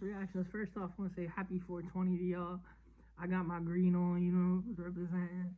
reactions. First off, I want to say happy 420 to y'all. I got my green on, you know, representing.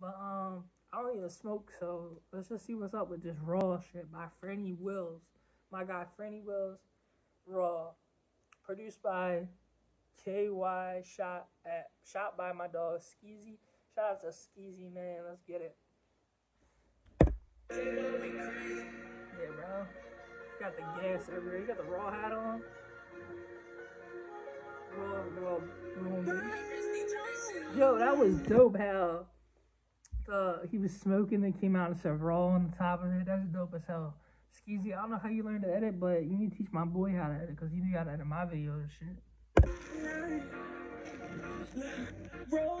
But um, I don't even smoke, so let's just see what's up with this raw shit by Franny Willz. My guy Franny Willz, raw, produced by KayWhy. Shot at shot by my dog Skeezy. Shout out to Skeezy, man. Let's get it. Yeah, bro. Got the gas everywhere. You got the raw hat on. Yo, that was dope. How the he was smoking and came out and said raw on the top of it. That's dope as hell. Skeezy, I don't know how you learned to edit, but you need to teach my boy how to edit because he knew how to edit my videos and shit. Roll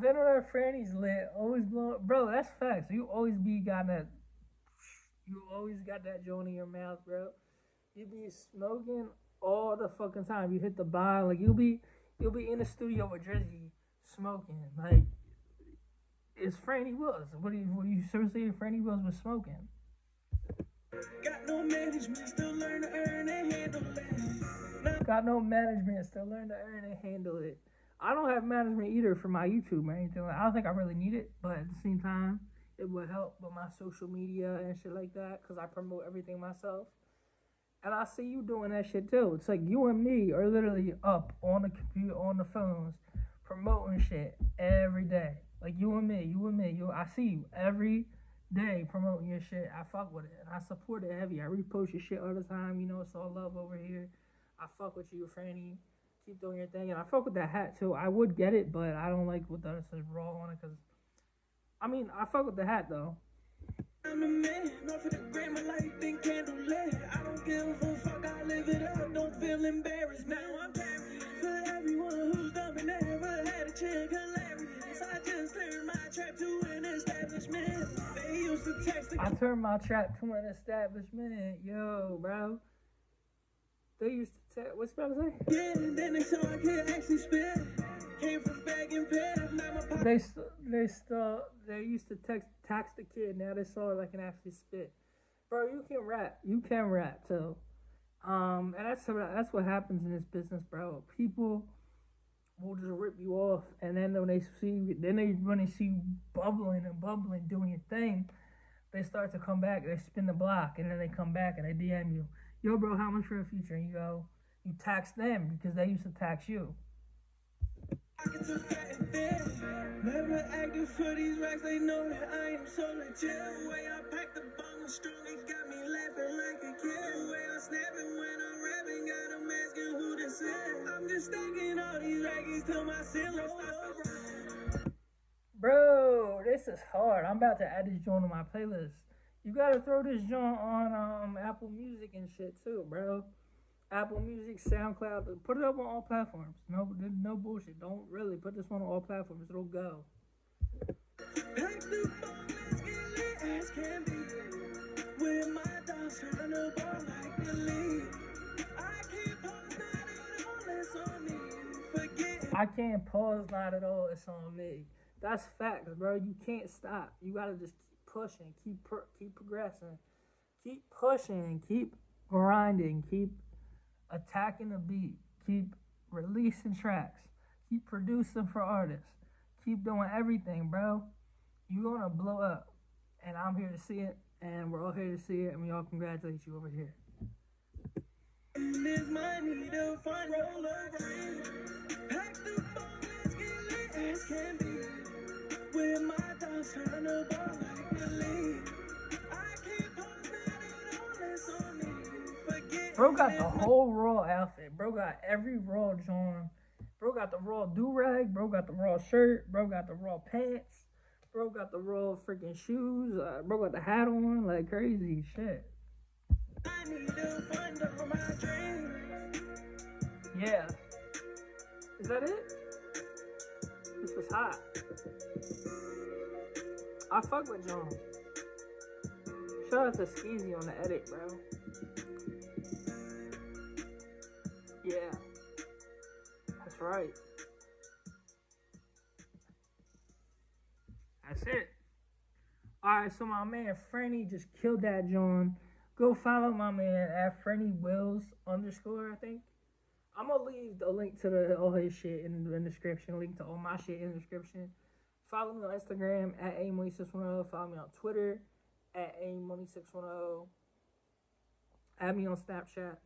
Then when our Franny's lit, always blow bro, that's facts. You always be got that you always got that joint in your mouth, bro. You be smoking all the fucking time. You hit the bar, like you'll be you'll be in the studio with Drizzy smoking. Like it's Franny Willz. What do you what do you seriously if Franny Willz was smoking? Got no management, still learn to earn and handle it. Got no management, still learn to earn and handle it. I don't have management either for my YouTube or anything. I don't think I really need it, but at the same time, it would help with my social media and shit like that because I promote everything myself. And I see you doing that shit too. It's like you and me are literally up on the computer, on the phones, promoting shit every day. Like you and me, you and me, you. I see you every day promoting your shit. I fuck with it and I support it heavy. I repost your shit all the time. You know, it's all love over here. I fuck with you, Franny keep doing your thing. And I fuck with that hat too. I would get it, but I don't like what that says raw on it because, I mean, I fuck with the hat though. I'm a man, not for the gram, my life think candle lit. I don't give a fuck, I live it up, don't feel embarrassed. Now I'm carrying for everyone who's dumb and never had a chick hilarious. I just turned my trap to an establishment. They used to text. I turned my trap to an establishment, yo, bro. They used to text. What's about to say? Yeah, then they saw I could actually spit. Came from bag and pen. They they still they used to text tax the kid. Now they saw it like an actually spit. Bro, you can rap. You can rap too. Um, and that's that's what happens in this business, bro. People will just rip you off, and then when they see, then they when they see you bubbling and bubbling, doing your thing, they start to come back. They spin the block, and then they come back and they DM you yo, bro, how much for a feature? And you go, you tax them because they used to tax you. Never acting for these racks, they know that I am so legit. The way I pack the bomb strong, it got me laughing like a kid. The way I snapping when I'm rapping, got them asking who this is. I'm just stacking all these racks till my ceiling Bro, this is hard. I'm about to add this joint to my playlist. You gotta throw this joint on um Apple Music and shit too, bro. Apple Music, SoundCloud, put it up on all platforms. No, no bullshit. Don't really put this one on all platforms. It'll go. I can't pause not at all. It's on me. That's facts, bro. You can't stop. You gotta just pushing, keep per- keep progressing, keep pushing, keep grinding, keep attacking the beat, keep releasing tracks, keep producing for artists, keep doing everything, bro. You're gonna blow up, and I'm here to see it, and we're all here to see it, and we all congratulate you over here. Bro got the whole raw outfit. Bro got every raw joint. Bro got the raw do rag. Bro got the raw shirt. Bro got the raw pants. Bro got the royal freaking shoes. Uh, bro got the hat on, like crazy shit. Yeah. Is that it? This was hot. I fuck with John. Shout out to Skeezy on the edit, bro. Yeah. That's right. That's it. Alright, so my man Franny just killed that John. Go follow my man at Franny Willz underscore, I think. I'm gonna leave the link to the all his shit in the description, link to all my shit in the description. Follow me on Instagram at amoney610. Follow me on Twitter at amoney610. Add me on Snapchat,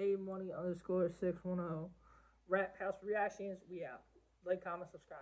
amoney underscore 610. Rap House Reactions, we out. Like, comment, subscribe.